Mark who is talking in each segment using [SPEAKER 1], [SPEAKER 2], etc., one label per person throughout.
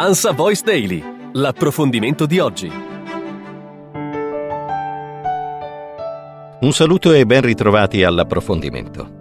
[SPEAKER 1] Ansa Voice Daily, l'approfondimento di oggi.
[SPEAKER 2] Un saluto e ben ritrovati all'approfondimento.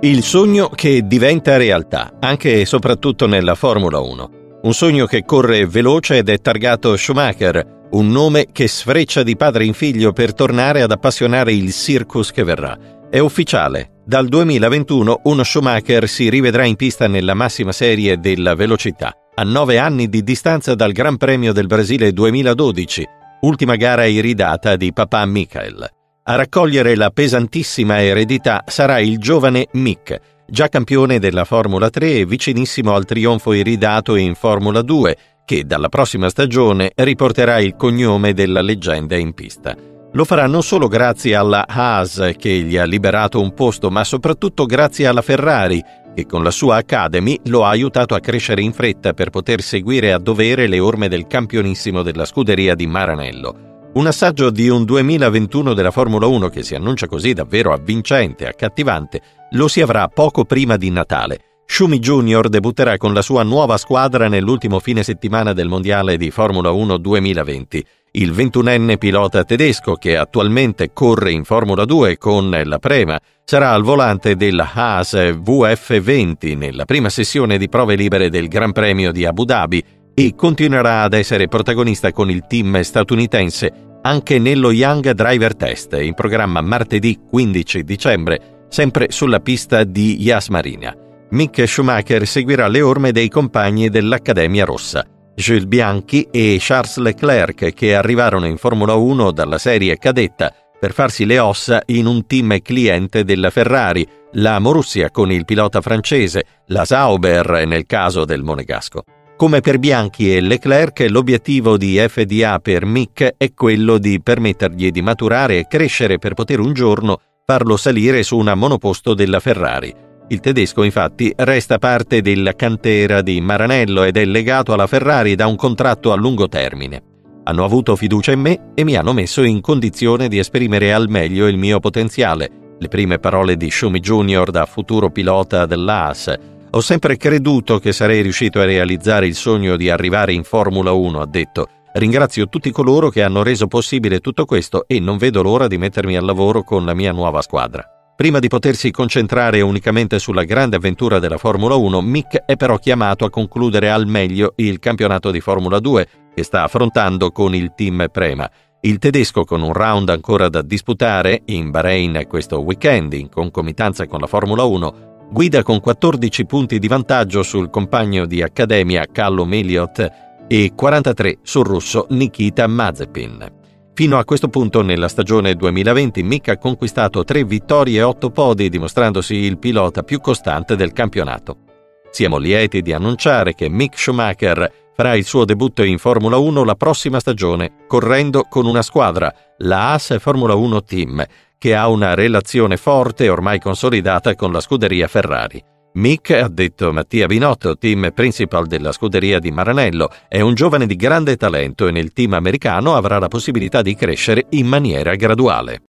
[SPEAKER 2] Il sogno che diventa realtà, anche e soprattutto nella Formula 1. Un sogno che corre veloce ed è targato Schumacher, un nome che sfreccia di padre in figlio per tornare ad appassionare il circus che verrà. È ufficiale, dal 2021 uno Schumacher si rivedrà in pista nella massima serie della velocità, a nove anni di distanza dal Gran Premio del Brasile 2012, ultima gara iridata di papà Michael. A raccogliere la pesantissima eredità sarà il giovane Mick, già campione della Formula 3 e vicinissimo al trionfo iridato in Formula 2, che dalla prossima stagione riporterà il cognome della leggenda in pista. Lo farà non solo grazie alla Haas che gli ha liberato un posto, ma soprattutto grazie alla Ferrari che con la sua Academy lo ha aiutato a crescere in fretta per poter seguire a dovere le orme del campionissimo della scuderia di Maranello. Un assaggio di un 2021 della Formula 1 che si annuncia così davvero avvincente, accattivante, lo si avrà poco prima di Natale. Schumi Junior debutterà con la sua nuova squadra nell'ultimo fine settimana del Mondiale di Formula 1 2020 il ventunenne pilota tedesco che attualmente corre in Formula 2 con la Prema sarà al volante della Haas VF20 nella prima sessione di prove libere del Gran Premio di Abu Dhabi e continuerà ad essere protagonista con il team statunitense anche nello Young Driver Test in programma martedì 15 dicembre, sempre sulla pista di Yas Marina. Mick Schumacher seguirà le orme dei compagni dell'Accademia Rossa. Jules Bianchi e Charles Leclerc che arrivarono in Formula 1 dalla serie cadetta per farsi le ossa in un team cliente della Ferrari, la Morussia con il pilota francese, la Sauber nel caso del Monegasco. Come per Bianchi e Leclerc, l'obiettivo di FDA per Mick è quello di permettergli di maturare e crescere per poter un giorno farlo salire su una monoposto della Ferrari. Il tedesco infatti resta parte della cantera di Maranello ed è legato alla Ferrari da un contratto a lungo termine. Hanno avuto fiducia in me e mi hanno messo in condizione di esprimere al meglio il mio potenziale. Le prime parole di Schumi Jr. da futuro pilota dell'AS. Ho sempre creduto che sarei riuscito a realizzare il sogno di arrivare in Formula 1, ha detto. Ringrazio tutti coloro che hanno reso possibile tutto questo e non vedo l'ora di mettermi al lavoro con la mia nuova squadra. Prima di potersi concentrare unicamente sulla grande avventura della Formula 1, Mick è però chiamato a concludere al meglio il campionato di Formula 2 che sta affrontando con il team Prema. Il tedesco, con un round ancora da disputare in Bahrain questo weekend in concomitanza con la Formula 1, guida con 14 punti di vantaggio sul compagno di accademia Callum Elliott e 43 sul russo Nikita Mazepin. Fino a questo punto nella stagione 2020 Mick ha conquistato 3 vittorie e 8 podi dimostrandosi il pilota più costante del campionato. Siamo lieti di annunciare che Mick Schumacher farà il suo debutto in Formula 1 la prossima stagione, correndo con una squadra, la AS Formula 1 Team, che ha una relazione forte e ormai consolidata con la scuderia Ferrari. Mick, ha detto Mattia Binotto, team principal della scuderia di Maranello, è un giovane di grande talento e nel team americano avrà la possibilità di crescere in maniera graduale.